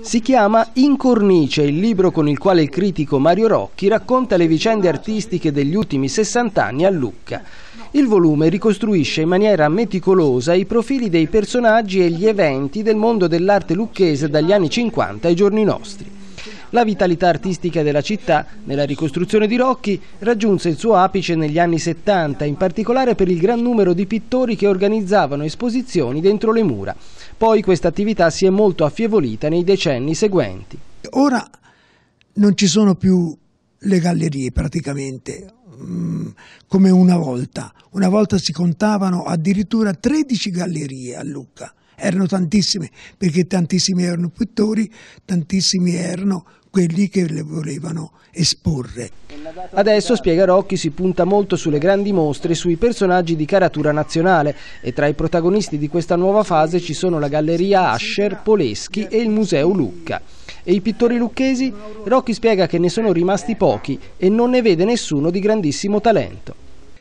Si chiama In cornice, il libro con il quale il critico Mario Rocchi racconta le vicende artistiche degli ultimi 60 anni a Lucca. Il volume ricostruisce in maniera meticolosa i profili dei personaggi e gli eventi del mondo dell'arte lucchese dagli anni 50 ai giorni nostri. La vitalità artistica della città, nella ricostruzione di Rocchi, raggiunse il suo apice negli anni 70, in particolare per il gran numero di pittori che organizzavano esposizioni dentro le mura. Poi questa attività si è molto affievolita nei decenni seguenti. Ora non ci sono più le gallerie praticamente, mm, come una volta. Una volta si contavano addirittura 13 gallerie a Lucca. Erano tantissime, perché tantissimi erano pittori, tantissimi erano quelli che le volevano esporre. Adesso, spiega Rocchi, si punta molto sulle grandi mostre e sui personaggi di caratura nazionale e tra i protagonisti di questa nuova fase ci sono la Galleria Ascher, Poleschi e il Museo Lucca. E i pittori lucchesi? Rocchi spiega che ne sono rimasti pochi e non ne vede nessuno di grandissimo talento.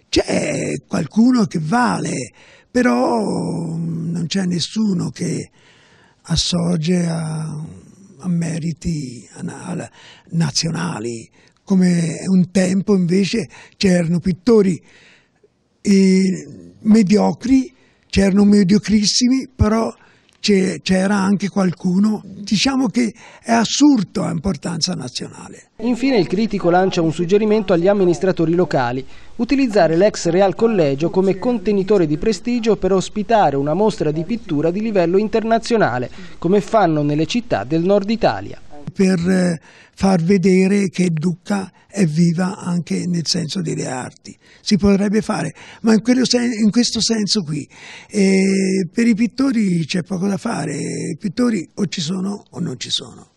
C'è qualcuno che vale, però non c'è nessuno che assorge a a meriti nazionali, come un tempo invece c'erano pittori eh, mediocri, c'erano mediocrissimi, però c'era anche qualcuno, diciamo che è assurdo a importanza nazionale. Infine il critico lancia un suggerimento agli amministratori locali, utilizzare l'ex Real Collegio come contenitore di prestigio per ospitare una mostra di pittura di livello internazionale, come fanno nelle città del nord Italia per eh, far vedere che Lucca è viva anche nel senso delle arti. Si potrebbe fare, ma in, in questo senso qui. E per i pittori c'è poco da fare, i pittori o ci sono o non ci sono.